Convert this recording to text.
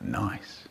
Nice.